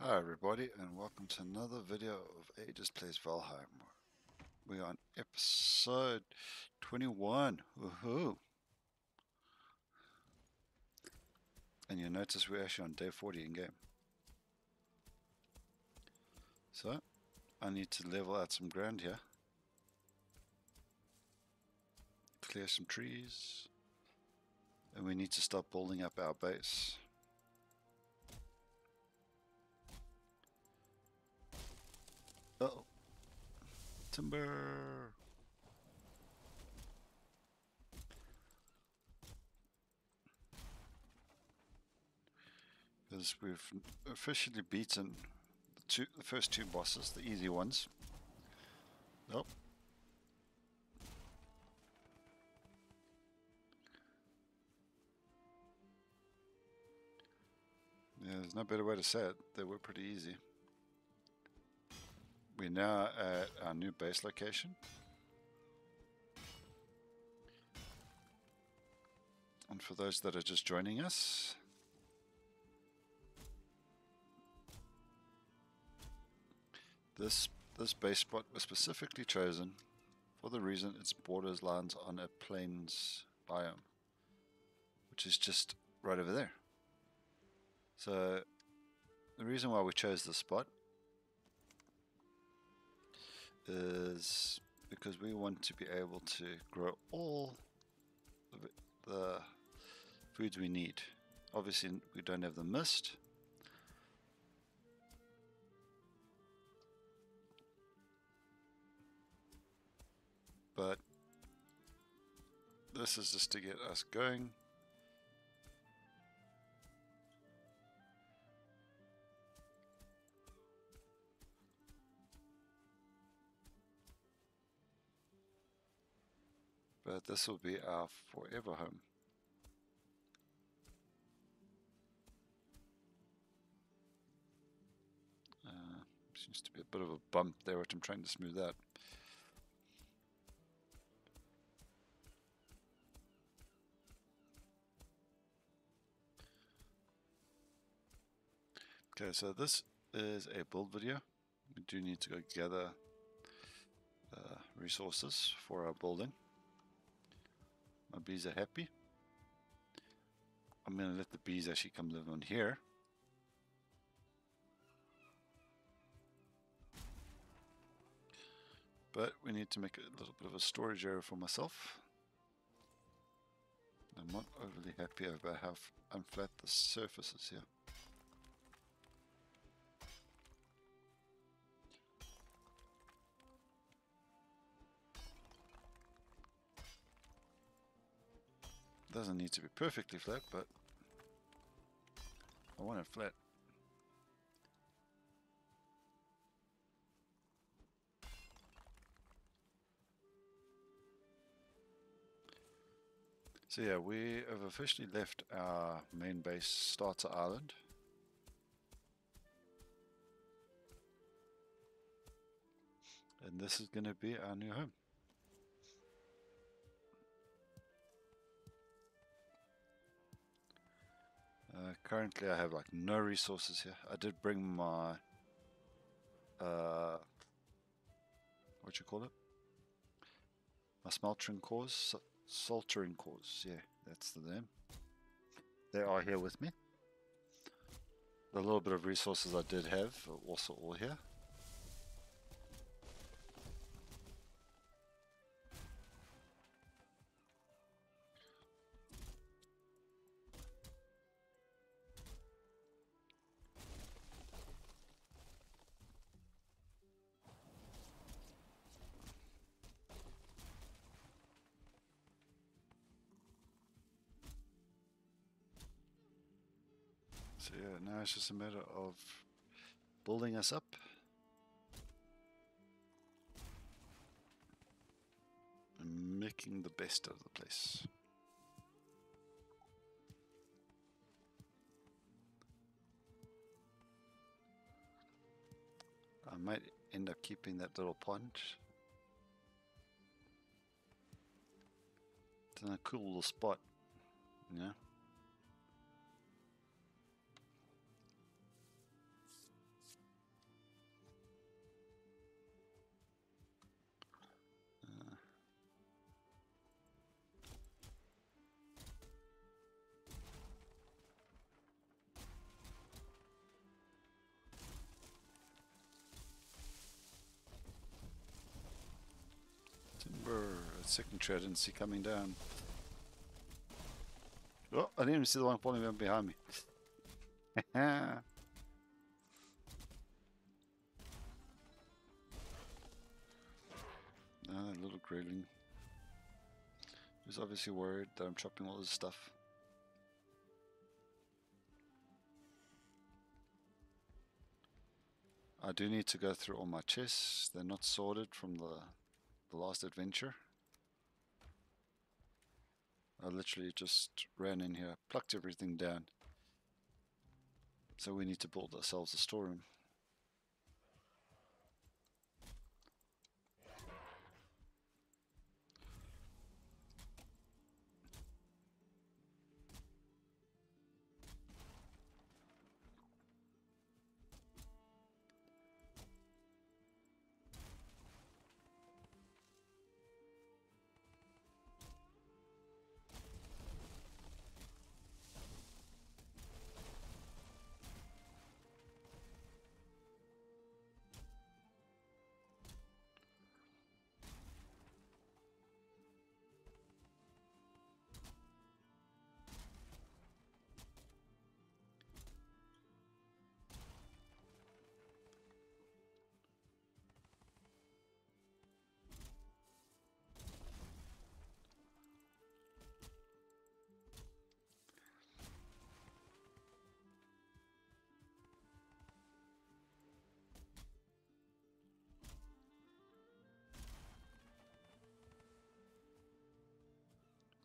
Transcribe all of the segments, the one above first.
Hi everybody and welcome to another video of Agess Plays Valheim. We're on episode 21. Woohoo! And you'll notice we're actually on day 40 in game. So, I need to level out some ground here. Clear some trees. And we need to start building up our base. Oh. Timber. Because we've officially beaten the, two, the first two bosses, the easy ones. Nope. Yeah, there's no better way to say it. They were pretty easy. We're now at our new base location. And for those that are just joining us, this this base spot was specifically chosen for the reason its borders lands on a plains biome, which is just right over there. So the reason why we chose this spot is because we want to be able to grow all the foods we need. Obviously, we don't have the mist. But this is just to get us going. This will be our forever home. Uh, seems to be a bit of a bump there, which I'm trying to smooth out. Okay, so this is a build video. We do need to go gather uh, resources for our building. My bees are happy. I'm going to let the bees actually come live on here. But we need to make a little bit of a storage area for myself. I'm not overly happy about how unflat the surface is here. Doesn't need to be perfectly flat, but I want it flat. So yeah, we have officially left our main base starter island. And this is going to be our new home. Currently I have like no resources here. I did bring my uh, what you call it? My smeltering cores, saltering cores. Yeah, that's the name. They are here with me. The little bit of resources I did have are also all here. It's just a matter of building us up. And making the best of the place. I might end up keeping that little pond. It's in a cool little spot, yeah. Second tree I didn't see coming down. Oh, I didn't even see the one falling behind me. ah, little greyling. He's obviously worried that I'm chopping all his stuff. I do need to go through all my chests. They're not sorted from the, the last adventure. I literally just ran in here, plucked everything down. So we need to build ourselves a storeroom.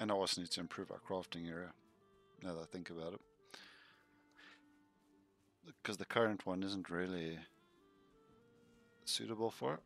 And I also need to improve our crafting area, now that I think about it. Because the current one isn't really suitable for it.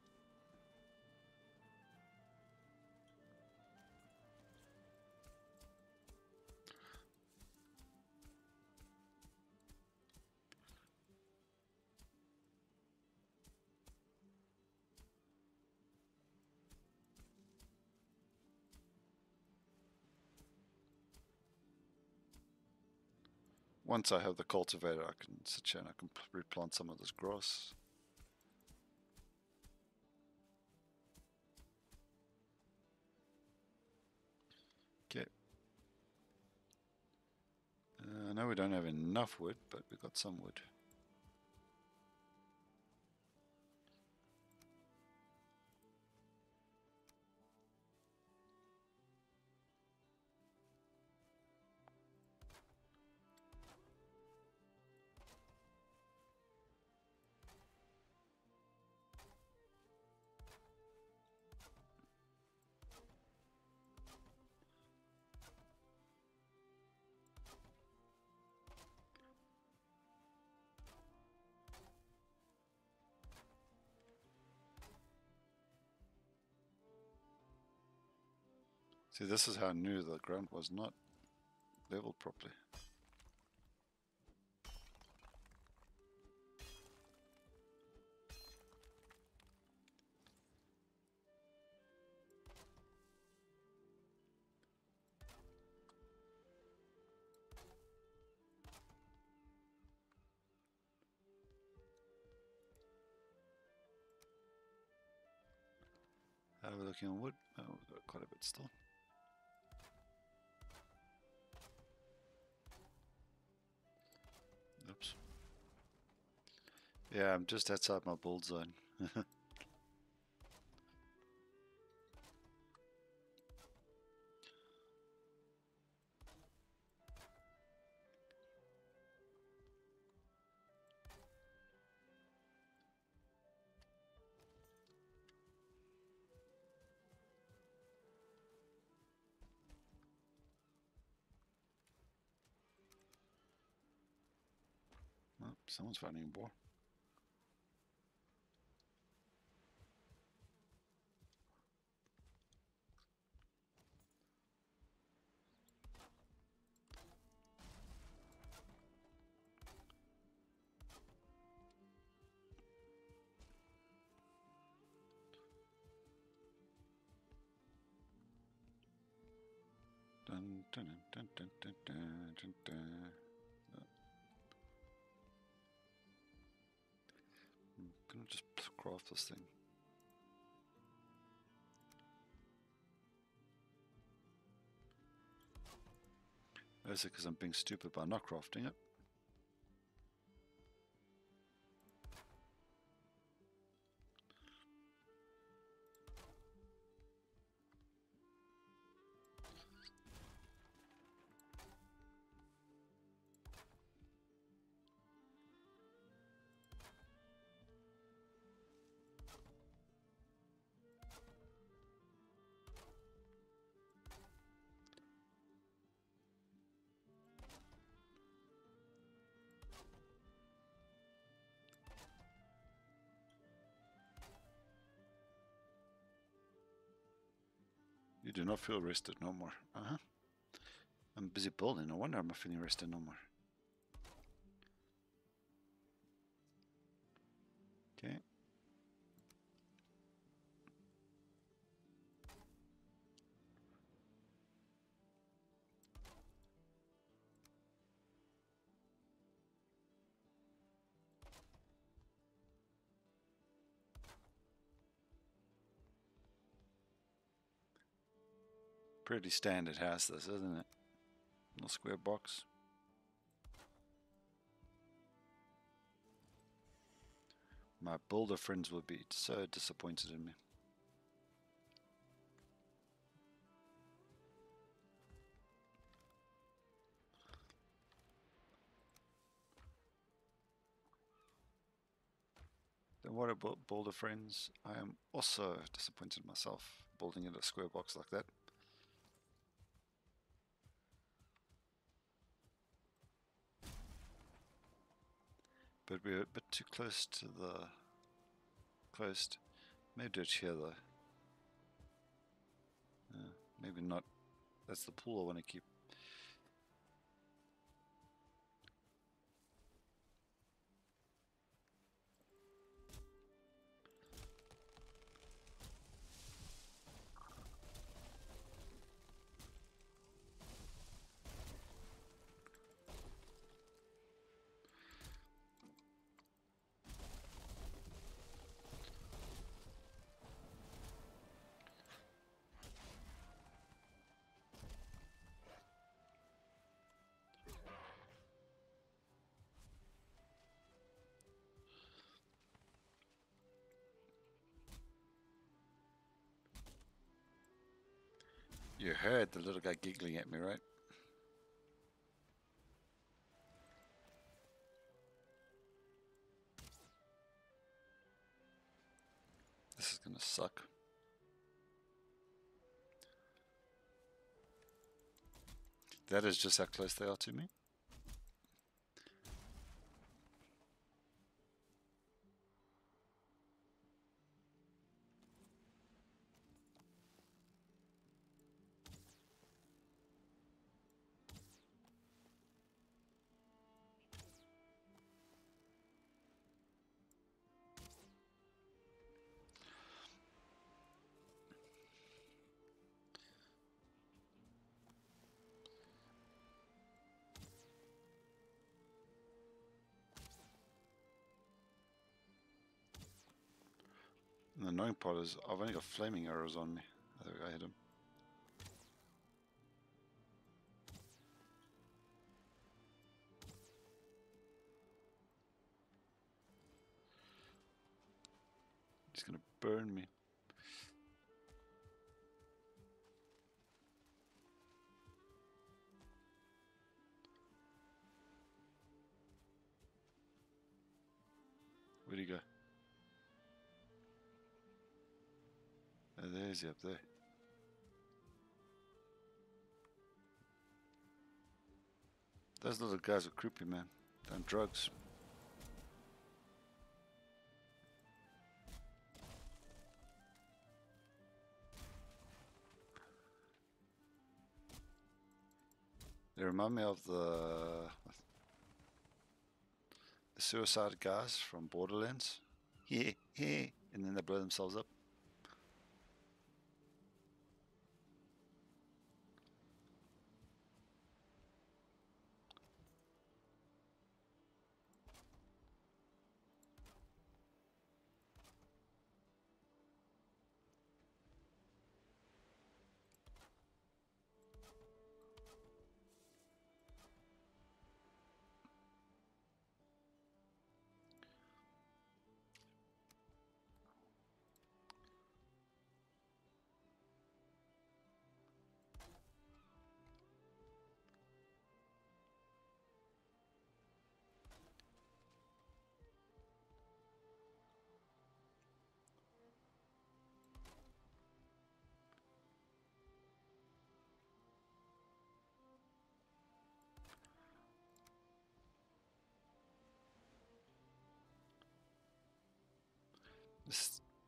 Once I have the cultivator, I can sit here and I can replant some of this grass. Okay. Uh, I know we don't have enough wood, but we've got some wood. See, this is how I knew the ground was not leveled properly. How are we looking on wood? Oh, we've got quite a bit still. Yeah, I'm just outside my build zone. oh, someone's finding a boar. Dun, dun, dun, I'm gonna just craft this thing. Oh, That's because I'm being stupid by not crafting it. You do not feel rested no more. Uh-huh. I'm busy building. No wonder I'm not feeling rested no more. Pretty standard house this, isn't it? Little square box. My builder friends would be so disappointed in me. Then what about builder friends? I am also disappointed myself building in a square box like that. But we're a bit too close to the coast. Maybe do it here though. Yeah, maybe not. That's the pool I want to keep. You heard the little guy giggling at me, right? This is gonna suck. That is just how close they are to me. And the annoying part is I've only got flaming arrows on me. I think I hit him. He's gonna burn me. Where'd he go? Up there. Those little guys are creepy, man. Done drugs. They remind me of the the suicide guys from Borderlands. Yeah, yeah, and then they blow themselves up.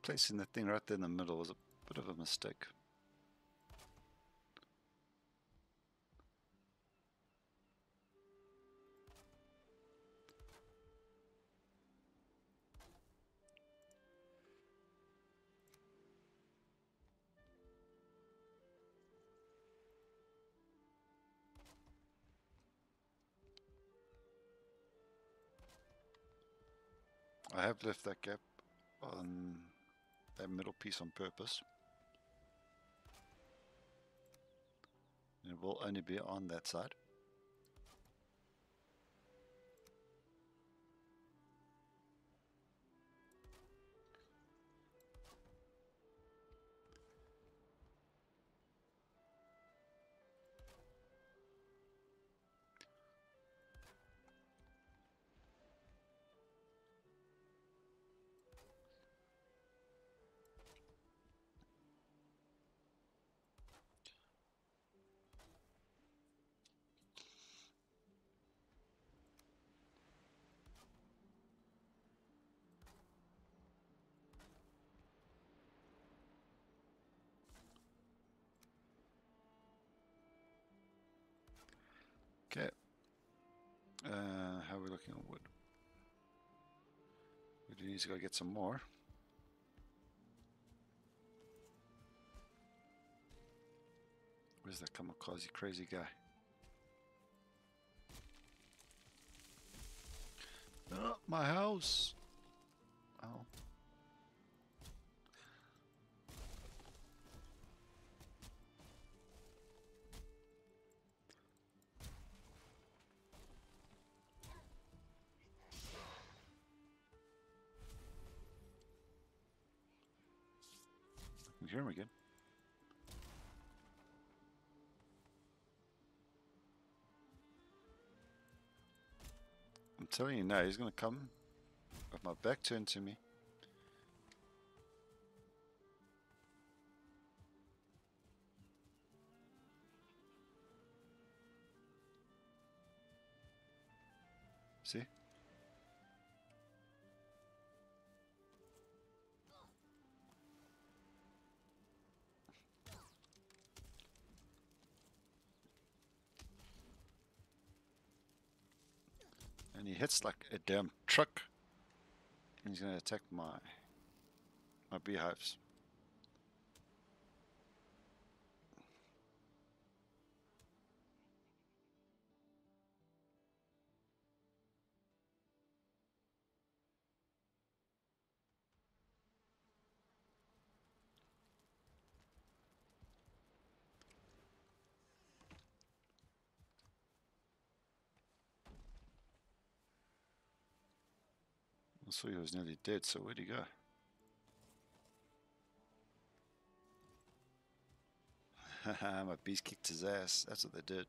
Placing the thing right there in the middle was a bit of a mistake. I have left that gap on that middle piece on purpose. It will only be on that side. Okay. Uh, how are we looking on wood? We do need to go get some more. Where's that kamikaze crazy guy? Oh, my house! Him again. I'm telling you now, he's gonna come with my back turned to me. And he hits like a damn truck. And he's gonna attack my my beehives. Saw he was nearly dead, so where'd he go? Haha, my beast kicked his ass. That's what they did.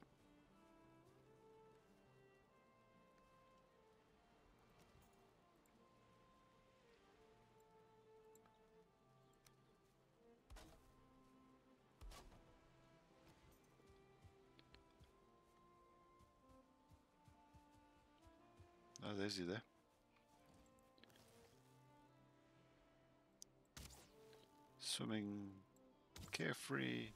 Oh, there's he there. Swimming carefree.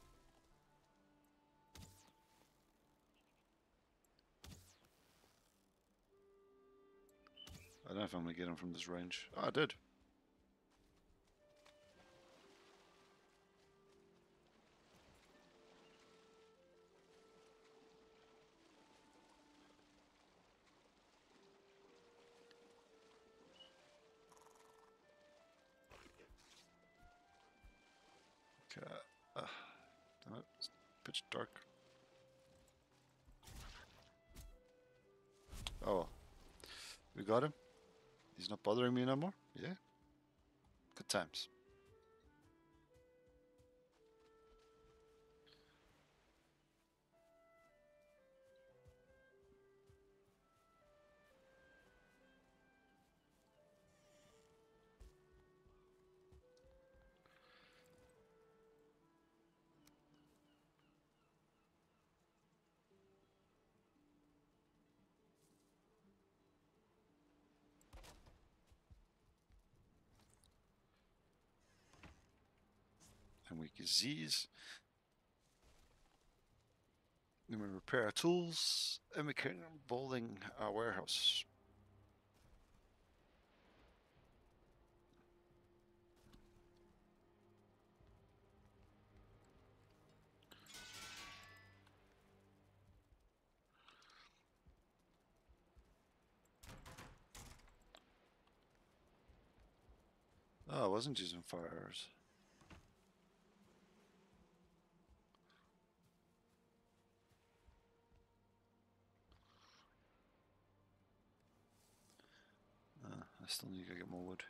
I don't know if I'm going to get him from this range. Oh, I did. Bothering me no more. Yeah. Good times. We use these. Then we repair our tools, and we can building our uh, warehouse. Oh, I wasn't using fire arrows. Uh, I still need to get more wood.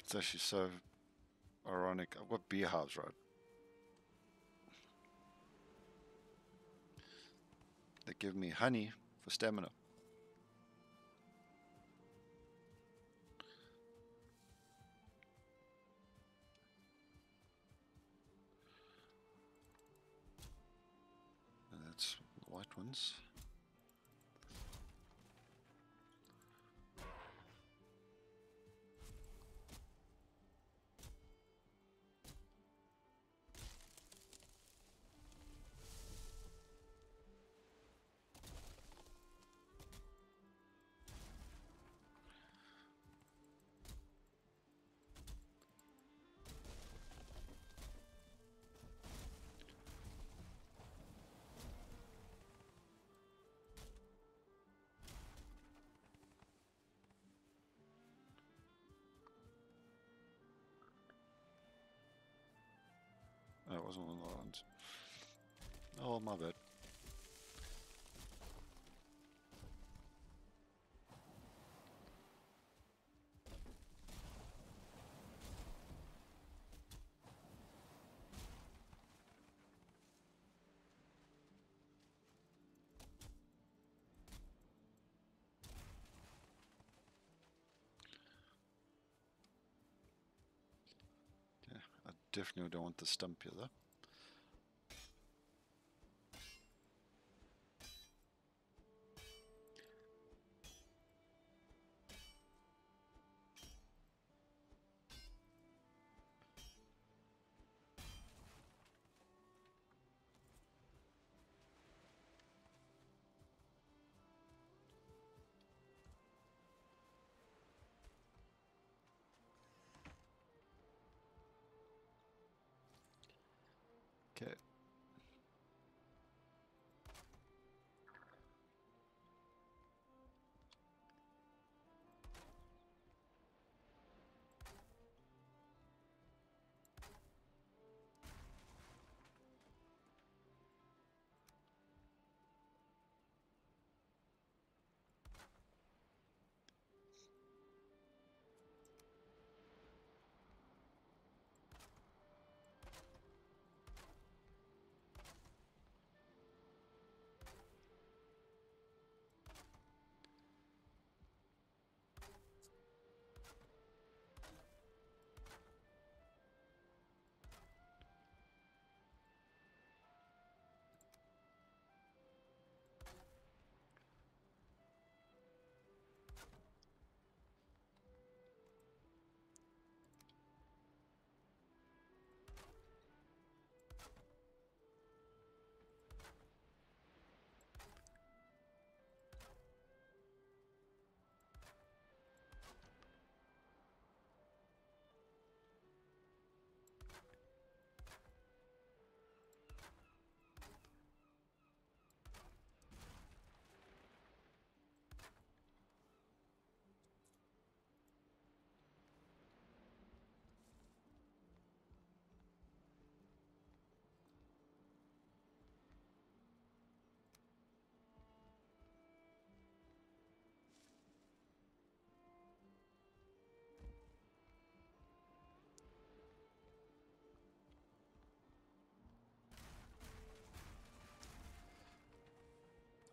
It's actually so ironic. I've got beehives, right? They give me honey for stamina. And that's the white ones. Oh, wasn't of the ones. Oh, my bad. Definitely don't want the stump here though.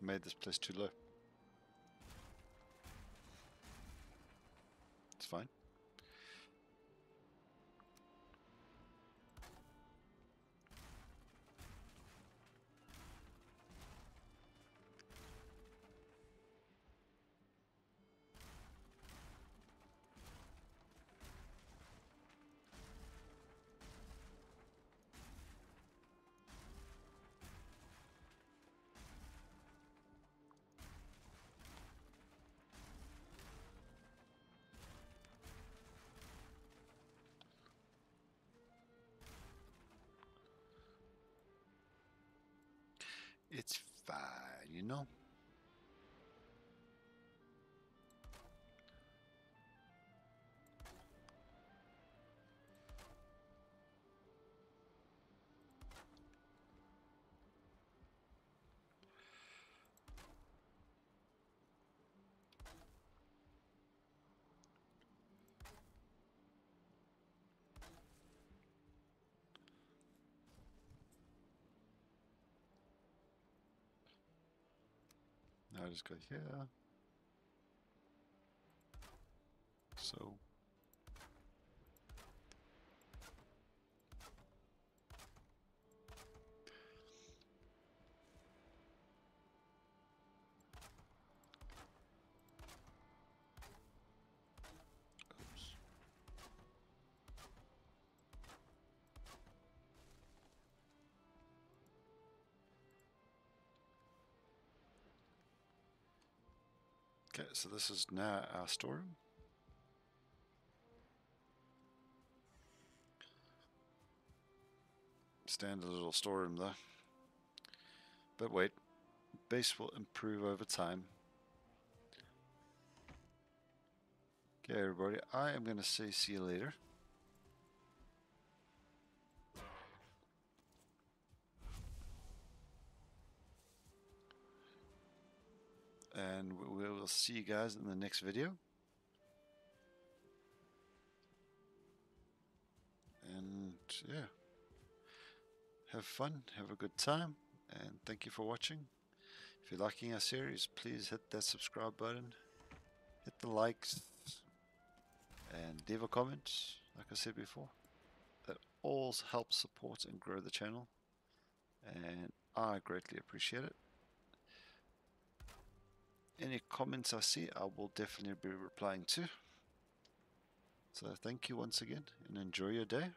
Made this place too low. It's fine, you know. I just go here. So. So this is now our uh, storeroom. Standard little storeroom though. But wait, base will improve over time. Okay, everybody, I am going to say see you later. And we will see you guys in the next video. And yeah, have fun, have a good time, and thank you for watching. If you're liking our series, please hit that subscribe button, hit the likes, and leave a comment, like I said before. That all helps support and grow the channel, and I greatly appreciate it. Any comments I see, I will definitely be replying to. So thank you once again, and enjoy your day.